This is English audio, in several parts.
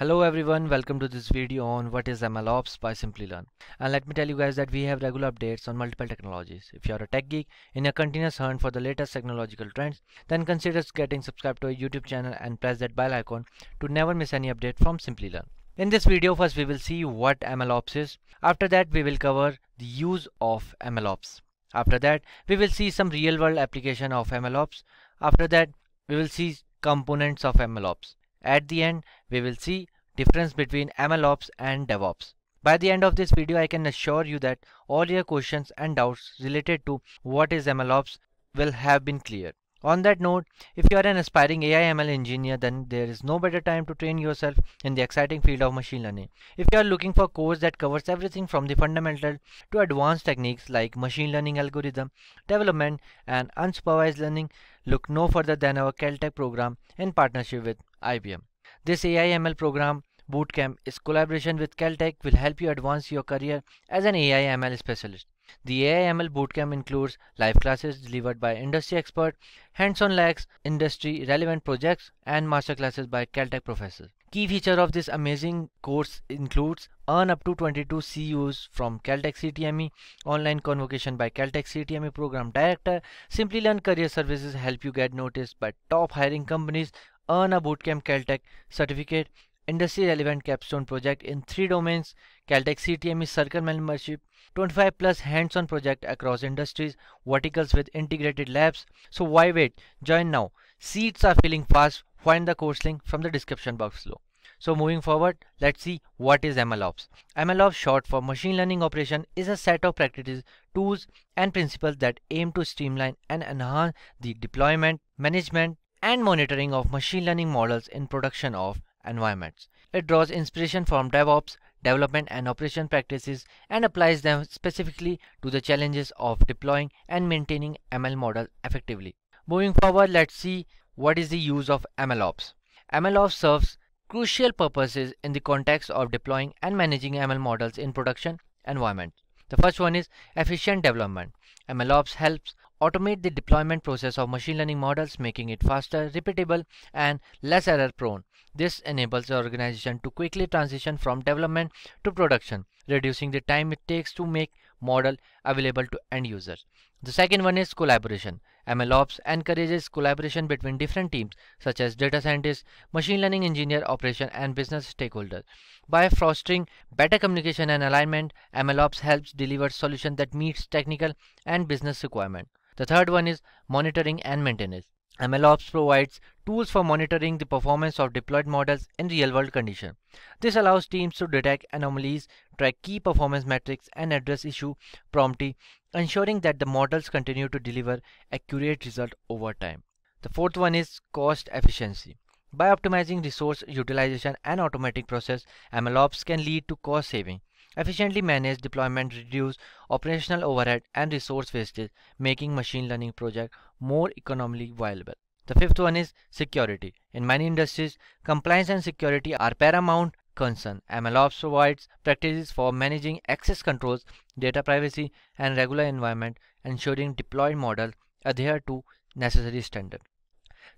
Hello everyone, welcome to this video on what is MLOps by Simplilearn. And let me tell you guys that we have regular updates on multiple technologies. If you are a tech geek in a continuous hunt for the latest technological trends, then consider getting subscribed to our YouTube channel and press that bell icon to never miss any update from Simplilearn. In this video, first we will see what MLOps is. After that, we will cover the use of MLOps. After that, we will see some real world application of MLOps. After that, we will see components of MLOps. At the end, we will see difference between MLOps and DevOps. By the end of this video, I can assure you that all your questions and doubts related to what is MLOps will have been cleared. On that note, if you are an aspiring AI ML engineer, then there is no better time to train yourself in the exciting field of machine learning. If you are looking for a course that covers everything from the fundamental to advanced techniques like machine learning algorithm, development, and unsupervised learning, look no further than our Caltech program in partnership with IBM. This AI ML program bootcamp is collaboration with Caltech will help you advance your career as an AI ML specialist. The AI/ML bootcamp includes live classes delivered by industry experts, hands-on labs, industry-relevant projects, and masterclasses by Caltech professors. Key feature of this amazing course includes earn up to 22 CUs from Caltech CTME, online convocation by Caltech CTME program director, Simplilearn Career Services help you get noticed by top hiring companies, earn a bootcamp Caltech certificate, industry relevant capstone project in three domains, Caltech CTME Circle membership, 25 plus hands-on project across industries, verticals with integrated labs. So why wait? Join now. Seats are filling fast. Find the course link from the description box below. So moving forward, let's see what is MLOps. MLOps short for machine learning operation is a set of practices, tools and principles that aim to streamline and enhance the deployment, management and monitoring of machine learning models in production of environments. It draws inspiration from DevOps, development and operation practices and applies them specifically to the challenges of deploying and maintaining ML models effectively. Moving forward, let's see what is the use of MLOps. MLOps serves crucial purposes in the context of deploying and managing ML models in production environment. The first one is efficient development. MLOps helps automate the deployment process of machine learning models, making it faster, repeatable, and less error prone. This enables the organization to quickly transition from development to production, reducing the time it takes to make model available to end users. The second one is collaboration. MLOps encourages collaboration between different teams such as data scientists, machine learning engineer, operation and business stakeholders. By fostering better communication and alignment, MLOps helps deliver solutions that meets technical and business requirements. The third one is monitoring and maintenance. MLOps provides tools for monitoring the performance of deployed models in real-world conditions. This allows teams to detect anomalies, track key performance metrics, and address issues promptly, ensuring that the models continue to deliver accurate results over time. The fourth one is cost efficiency. By optimizing resource utilization and automatic process, MLOps can lead to cost saving. Efficiently managed deployment reduce operational overhead and resource wastage, making machine learning projects more economically viable. The fifth one is security. In many industries, compliance and security are paramount concern. MLOps provides practices for managing access controls, data privacy, and regular environment, ensuring deployed models adhere to necessary standards.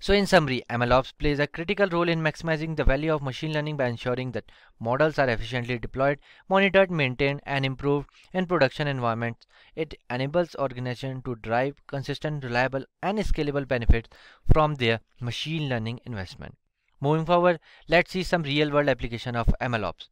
So in summary, MLOps plays a critical role in maximizing the value of machine learning by ensuring that models are efficiently deployed, monitored, maintained, and improved in production environments. It enables organizations to drive consistent, reliable, and scalable benefits from their machine learning investment. Moving forward, let's see some real-world application of MLOps.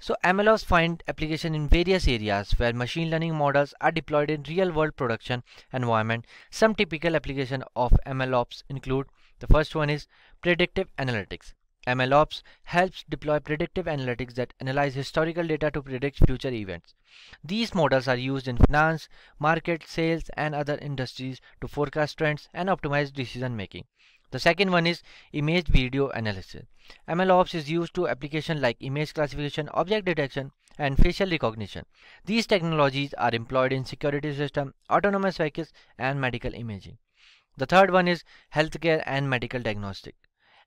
So MLOps find application in various areas where machine learning models are deployed in real-world production environment. Some typical application of MLOps include the first one is predictive analytics. MLOps helps deploy predictive analytics that analyze historical data to predict future events. These models are used in finance, market, sales, and other industries to forecast trends and optimize decision making. The second one is image video analysis. MLOps is used to application like image classification, object detection, and facial recognition. These technologies are employed in security system, autonomous vehicles, and medical imaging. The third one is healthcare and medical diagnostic.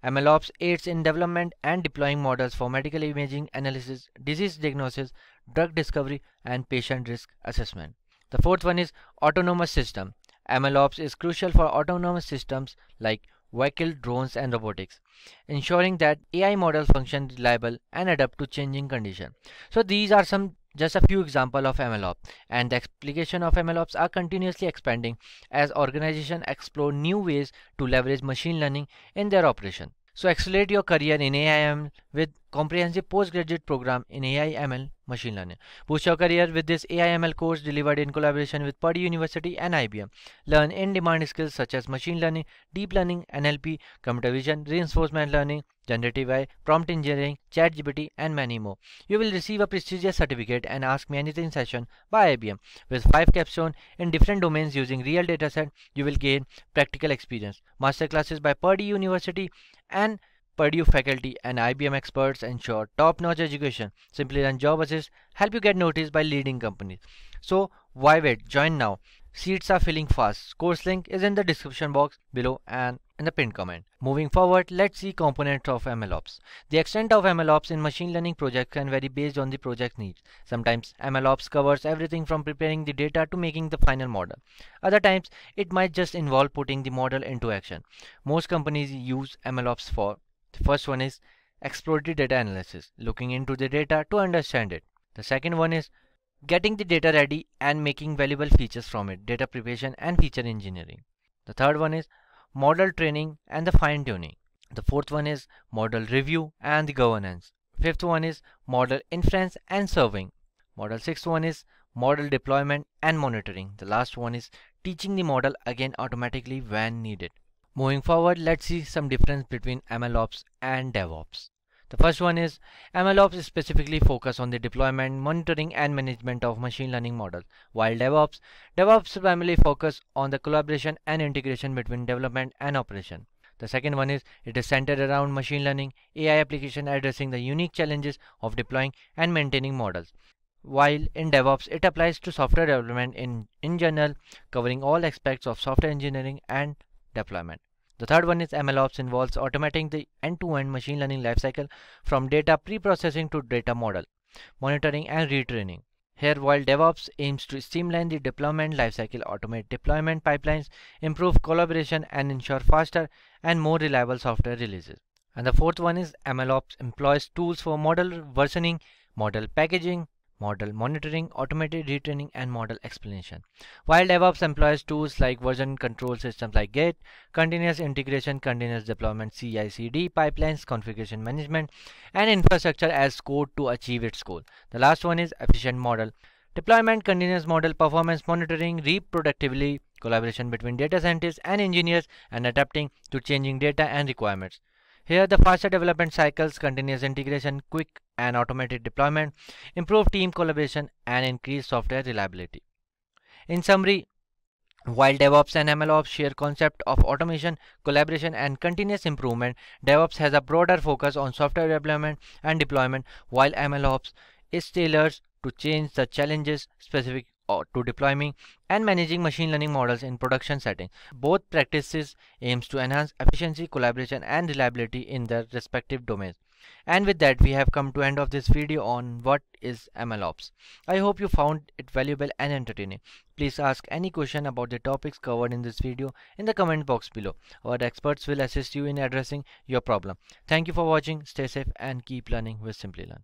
MLOps aids in development and deploying models for medical imaging analysis, disease diagnosis, drug discovery, and patient risk assessment. The fourth one is autonomous system. MLOps is crucial for autonomous systems like vehicle, drones, and robotics, ensuring that AI models function reliable and adapt to changing conditions. So these are some just a few examples of MLOps and the application of MLOps are continuously expanding as organizations explore new ways to leverage machine learning in their operation. So accelerate your career in AI/ML with comprehensive postgraduate program in AI/ML machine learning. Boost your career with this AI/ML course delivered in collaboration with Purdue University and IBM. Learn in-demand skills such as machine learning, deep learning, NLP, computer vision, reinforcement learning, generative AI, prompt engineering, ChatGPT, and many more. You will receive a prestigious certificate and Ask Me Anything session by IBM. With five capstone in different domains using real dataset, you will gain practical experience. Master classes by Purdue University and Purdue faculty and IBM experts ensure top-notch education. Simplilearn Job Assist help you get noticed by leading companies. So why wait? Join now. Seats are filling fast. Course link is in the description box below and the pinned comment. Moving forward, let's see components of MLOps. The extent of MLOps in machine learning projects can vary based on the project needs. Sometimes MLOps covers everything from preparing the data to making the final model. Other times, it might just involve putting the model into action. Most companies use MLOps for the first one is exploratory data analysis, looking into the data to understand it. The second one is getting the data ready and making valuable features from it, data preparation and feature engineering. The third one is model training and the fine tuning. The fourth one is model review and the governance. Fifth one is model inference and serving. Model sixth one is model deployment and monitoring. The last one is teaching the model again automatically when needed. Moving forward, let's see some difference between MLOps and DevOps. The first one is MLOps specifically focus on the deployment, monitoring and management of machine learning models, while DevOps, DevOps primarily focus on the collaboration and integration between development and operation. The second one is it is centered around machine learning, AI application addressing the unique challenges of deploying and maintaining models. While in DevOps, it applies to software development in, in general, covering all aspects of software engineering and deployment. The third one is MLOps involves automating the end-to-end -end machine learning lifecycle from data pre-processing to data model, monitoring and retraining. Here, while DevOps aims to streamline the deployment lifecycle, automate deployment pipelines, improve collaboration, and ensure faster and more reliable software releases. And the fourth one is MLOps employs tools for model versioning, model packaging, model monitoring, automated retraining, and model explanation. While DevOps employs tools like version control systems like Git, continuous integration, continuous deployment, CI/CD pipelines, configuration management, and infrastructure as code to achieve its goal. The last one is efficient model. Deployment, continuous model, performance monitoring, reproducibility, collaboration between data scientists and engineers, and adapting to changing data and requirements. Here the faster development cycles, continuous integration, quick and automated deployment, improve team collaboration and increase software reliability. In summary, while DevOps and MLOps share concept of automation, collaboration and continuous improvement, DevOps has a broader focus on software development and deployment while MLOps is tailored to change the challenges specific Uh, to deploying and managing machine learning models in production settings. Both practices aims to enhance efficiency, collaboration and reliability in their respective domains. And with that, we have come to end of this video on what is MLOps. I hope you found it valuable and entertaining. Please ask any question about the topics covered in this video in the comment box below. Our experts will assist you in addressing your problem. Thank you for watching. Stay safe and keep learning with Simplilearn.